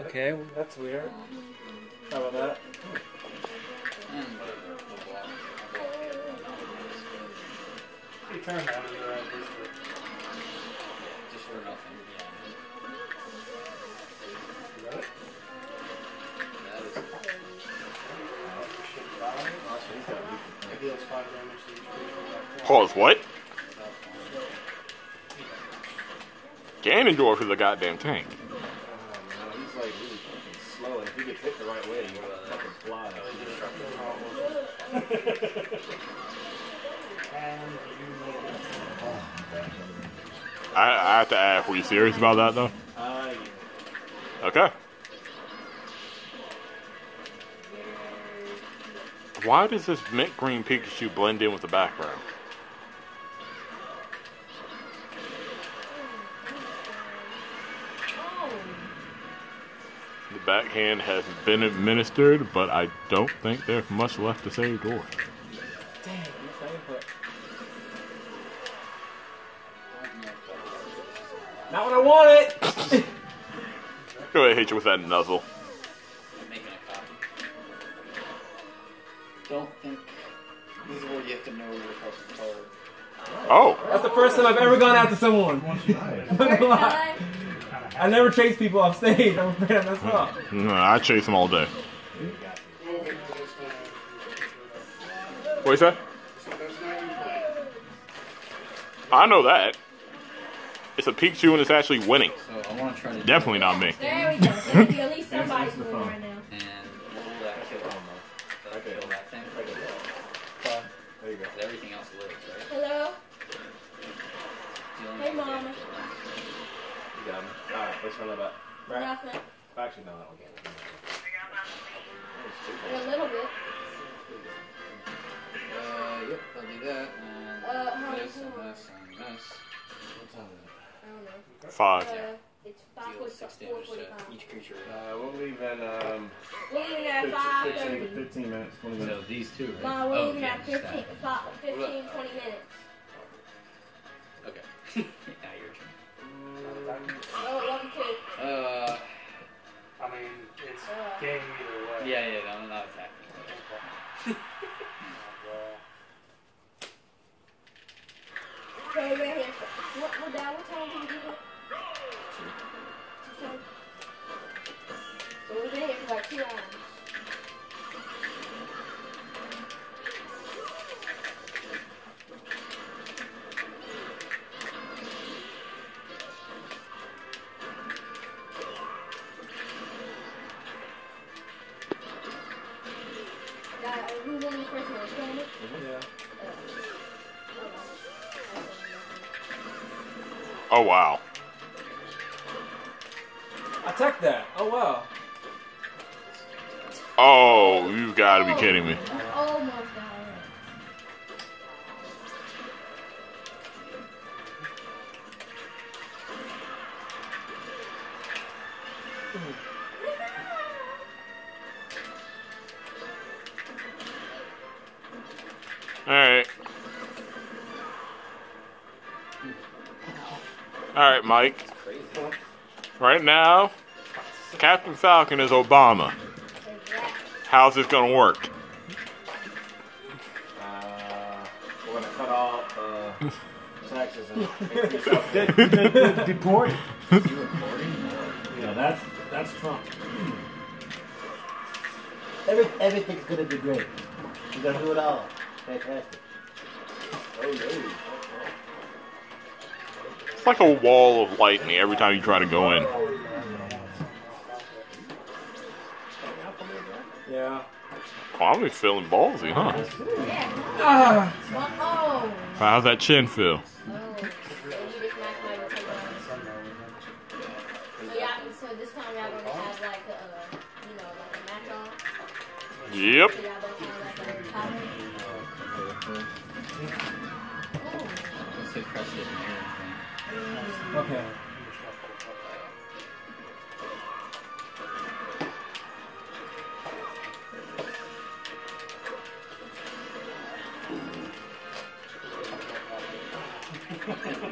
Okay, that's weird. How about that? You turn that into that district. Just for nothing. You got? That is. It deals five damage to each. Pause, what? Ganondorf is a goddamn tank. Oh, no, he's like really fucking slow, and if he gets hit the right way, he'll fucking fly. And you make it. I, I have to ask, were you serious about that though? Uh, Okay. Why does this mint green Pikachu blend in with the background? The backhand has been administered, but I don't think there's much left to save Dwarf. Dang, you playing Not when I want it! Go ahead, hit you with that nuzzle. I'm making a copy. Don't think. This is where you have to know your fucking card. Oh, That's the first time I've ever gone after someone. I never chase people off stage. I'm afraid I mess up. no, I chase them all day. What you say? I know that. It's a Pikachu and it's actually winning. So I want to try to. Definitely not me. There we go. There we go. At least somebody's moving right now. And roll that kill. Did I kill that thing? There you go. Everything else lives, right? Hello? Hey, with Mama. You. Alright, let's run that back. Right. Nothing. Actually, no, that one can't. In a little bit. Uh, yep, I'll do that. And Uh, how this and this and this. What time is it? I don't know. Five. Uh, it's Deal six damage to each creature. Uh, we'll leave in, um, We're leaving at 15, 5:30. 15 minutes, 20 So minutes. these two, right? Mom, we're Oh, leaving yeah, at 15, five, 15 20 minutes. Game either way. yeah, yeah, no, I'm not attacking. Hey, we're here for, what, what, what time did you do it? Two thirty? So we've been here for like two hours. First one? Brandon? Yeah. Oh wow. Attack that. Oh, wow. Oh, you've gotta be kidding me. Almost got it. Alright. Alright, Mike. Right now, Captain Falcon is Obama. How's this gonna work? Uh, we're gonna cut off, uh, taxes and make Deport. Is he recording? Yeah, that's that's Trump. Every, everything's gonna be great. We're gonna do it all. Fantastic. Oh, no. It's like a wall of lightning every time you try to go in. Yeah. Oh, I'm just feeling ballsy, huh? Yeah. Well, oh. How's that chin feel? Oh. So you just match my return on. So yeah, so this time y'all gonna have like a, uh, you know, like a match on. Yep. So y'all both have like a pattern. Let's say crested and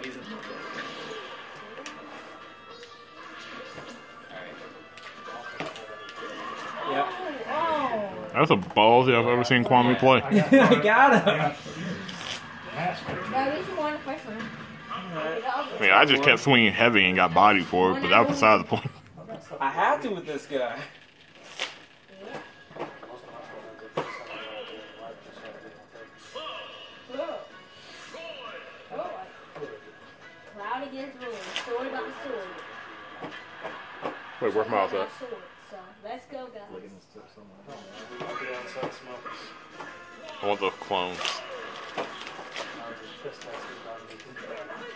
Okay. Alright. That's a ballsy I've ever seen Kwame play. I got him. Yeah, at least you won the first one. I mean, I just kept swinging heavy and got body for it, but that was beside the point. I had to with this guy. Oh. Oh. Cloud against Roy. Sword about the sword. Wait, where's Miles Sword at? about sword. So let's go, guys. Look at this tip somewhere. I'll be outside smoking. I want the clones. I was just pissed last week on me.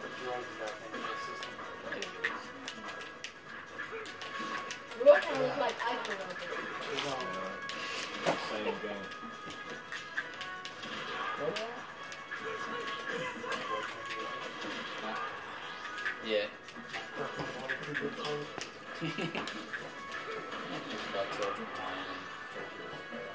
The drugs back into the system. Kind of like Ike a little bit. Same game. Yeah.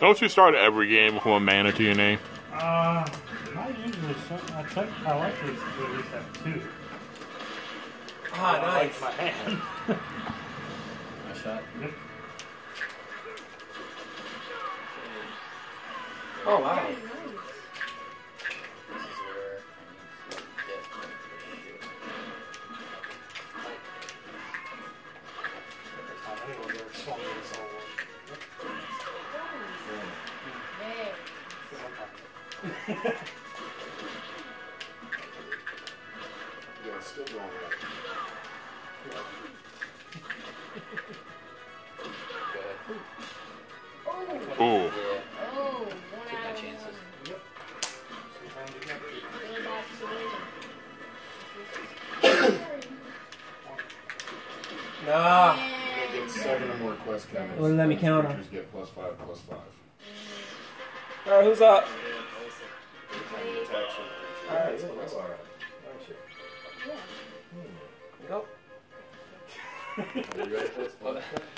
Don't you start every game with one mana to your name? Uh, not usually. Some, I think I like to at least have two. Ah, I nice. like my hand. My shot. Yep. Oh, wow. Very nice. This is where Yeah, still going right. Go ahead. Oh. Ooh. Yeah. Oh, one my chances. one. Sometimes you get Really. Nah. They get seven or more quest counters. Wouldn't let me count 'em. Creatures get plus five, plus five. Alright, who's up? With Alright, creatures. yeah, That's alright. Yeah. Hmm. Go. Are you ready for this?